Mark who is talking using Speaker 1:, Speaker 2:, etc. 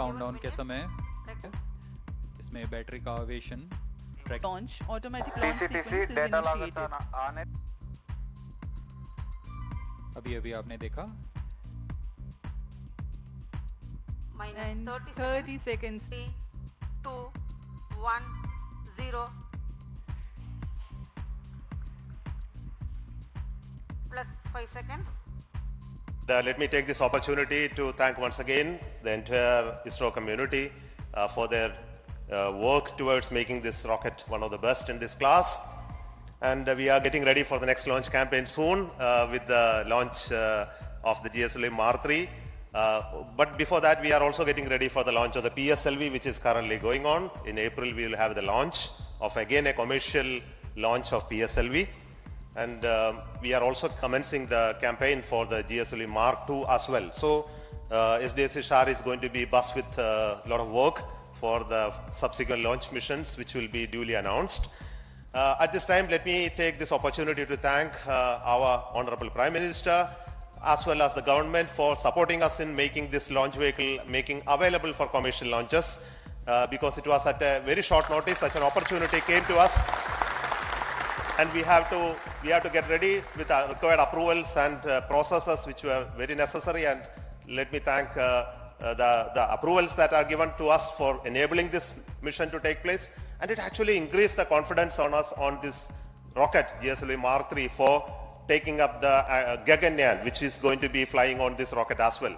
Speaker 1: Countdown के समय। इसमें बैटरी का
Speaker 2: ऑवेशन
Speaker 3: लॉन्च
Speaker 2: ऑटोमेटिक
Speaker 3: लॉन्च
Speaker 2: डेटा आने।
Speaker 1: अभी अभी आपने देखा।
Speaker 3: Minus
Speaker 4: 30 seconds 2 1 0
Speaker 5: Uh, let me take this opportunity to thank once again the entire ISRO community uh, for their uh, work towards making this rocket one of the best in this class. And we are getting ready for the next launch campaign soon with the launch of the GSLV Mark 3. Uh, but before that, we are also getting ready for the launch of the PSLV, which is currently going on. In April, we will have the launch of again a commercial launch of PSLV. And um, we are also commencing the campaign for the GSLV Mark II as well. So uh, SDSC SHAR is going to be buzzed with a lot of work for the subsequent launch missions, which will be duly announced. Uh, at this time, let me take this opportunity to thank uh, our Honorable Prime Minister as well as the government for supporting us in making this launch vehicle making available for commercial launches uh, because it was at a very short notice such an opportunity came to us and we have to we have to get ready with our required approvals and uh, processes which were very necessary and let me thank uh, uh, the, the approvals that are given to us for enabling this mission to take place and it actually increased the confidence on us on this rocket GSLV Mark III for taking up the uh, Gaganyaan which is going to be flying on this rocket as well.